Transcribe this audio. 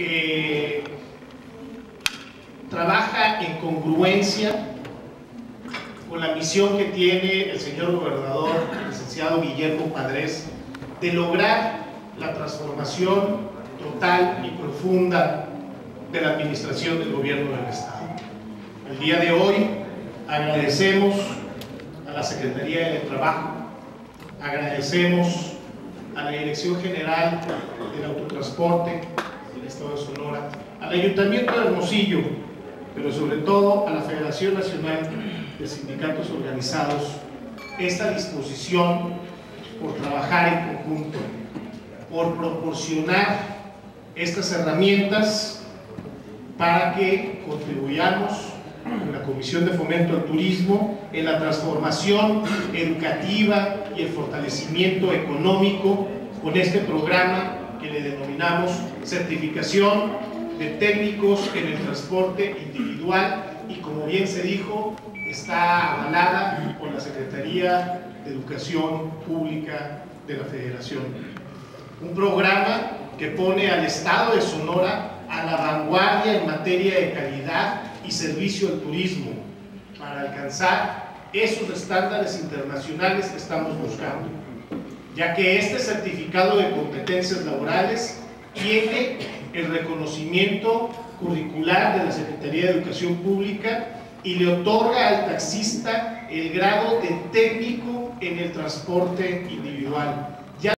que trabaja en congruencia con la misión que tiene el señor gobernador, licenciado Guillermo Padres, de lograr la transformación total y profunda de la administración del gobierno del Estado. El día de hoy agradecemos a la Secretaría de Trabajo, agradecemos a la Dirección General del Autotransporte del Estado de Sonora, al Ayuntamiento de Hermosillo, pero sobre todo a la Federación Nacional de Sindicatos Organizados, esta disposición por trabajar en conjunto, por proporcionar estas herramientas para que contribuyamos con la Comisión de Fomento al Turismo en la transformación educativa y el fortalecimiento económico con este programa que le denominamos certificación de técnicos en el transporte individual y como bien se dijo, está avalada por la Secretaría de Educación Pública de la Federación. Un programa que pone al Estado de Sonora a la vanguardia en materia de calidad y servicio al turismo para alcanzar esos estándares internacionales que estamos buscando, ya que este certificado de competencias laborales tiene el reconocimiento curricular de la Secretaría de Educación Pública y le otorga al taxista el grado de técnico en el transporte individual